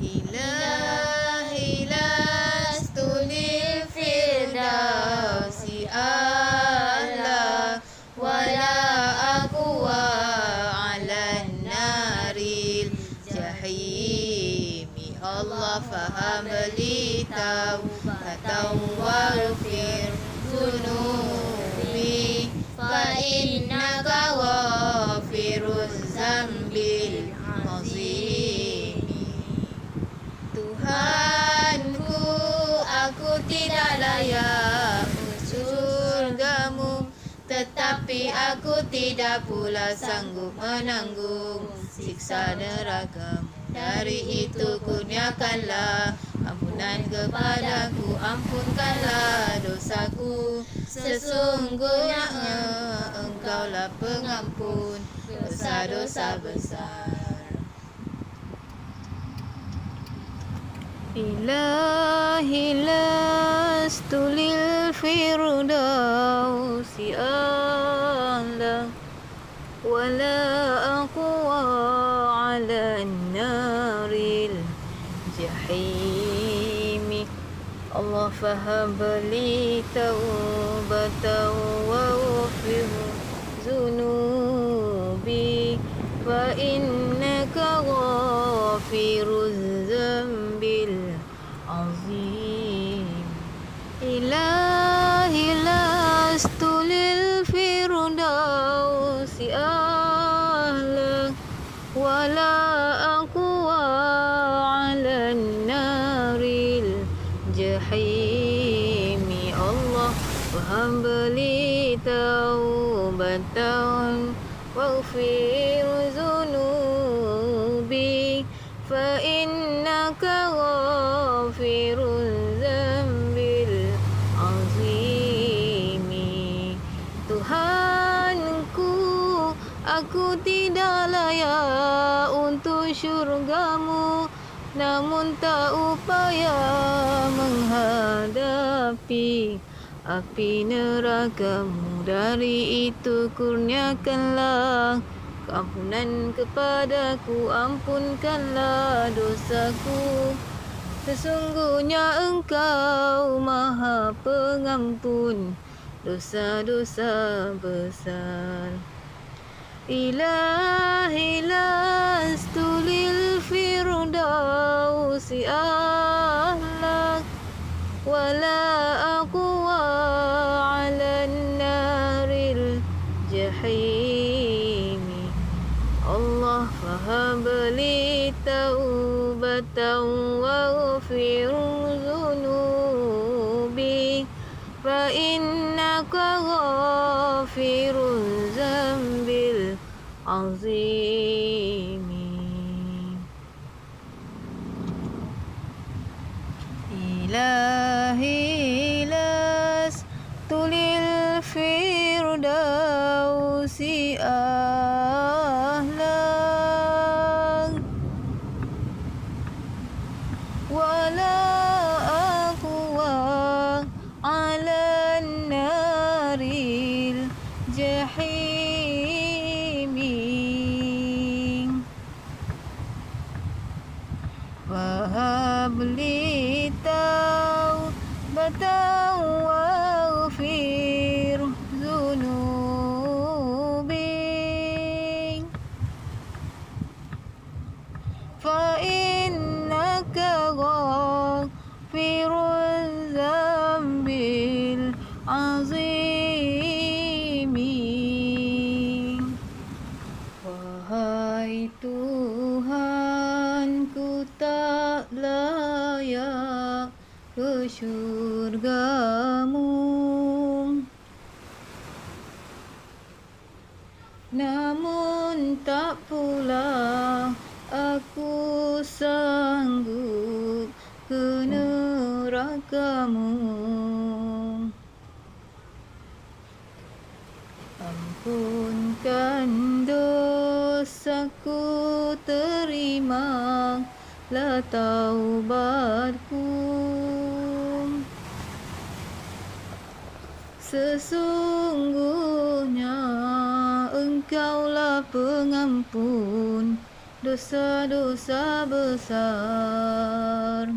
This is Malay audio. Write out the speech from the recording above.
He loves Tapi aku tidak pula sanggup menanggung siksa neraka. Dari itu kurniakanlah ampunan kepadaku, ampunkanlah dosaku. Sesungguhnya engkaulah pengampun dosa-dosa besar. Ilahi lastu lil firdaus ya ولا أقوى على النار الجحيم. الله فهب لي توبة وأغفر ذنوبي فإنك غافر الذنب العظيم. أهلا ولا أقوى على النار الجحيم الله وهب لي توبة واغفر ذنوبي فإنك غافر aku tidak layak untuk syurgamu Namun tak upaya menghadapi api nerakamu Dari itu kurniakanlah keampunan kepadaku Ampunkanlah dosaku. Sesungguhnya engkau maha pengampun dosa-dosa besar إلهي لست للفردوس أهلك ولا أقوى على النار الجحيم الله فهب لي توبة واغفر ذنوبي فإنك غافر azimi Ilahi lastu lil firdausi ahlan whoa. Tak pula aku sanggup ke nerakamu Ampunkan dosaku terima la taubatku. Sesungguhnya engkaulah pengampun dosa-dosa besar